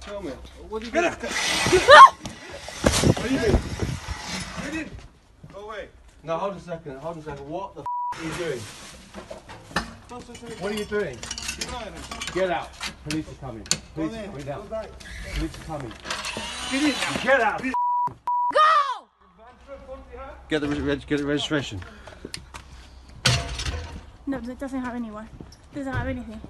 Tell me. What are you doing? what you doing? Get in. Oh, Go away. No, hold a second. Hold a second. What the f- are you doing? What are you doing? Get out. Police are coming. Police are coming down. Police are coming. Get in now. Get out. Go! Get the reg- get the registration. No, it doesn't have anyone. Doesn't have anything.